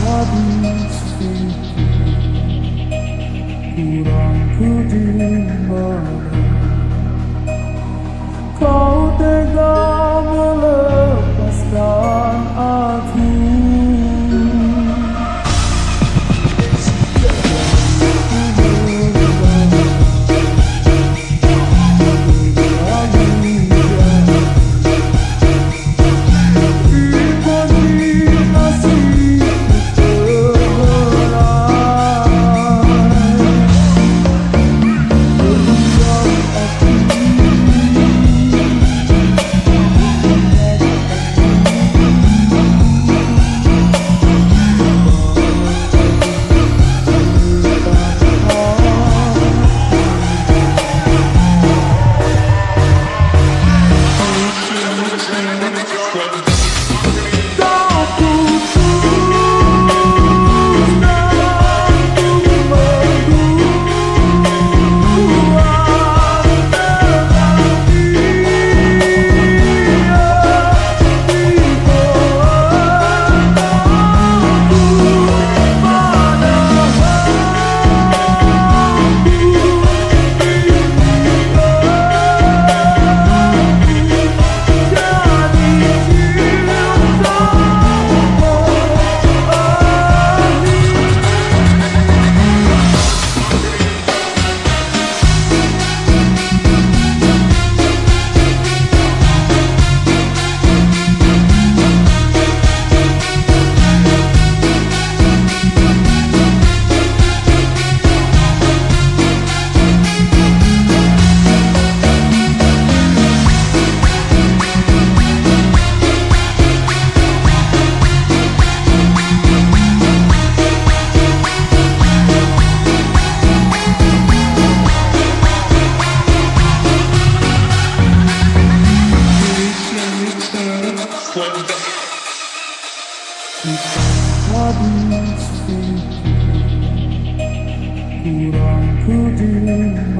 habis pikir kurangku di mana? Kau habis kurang ku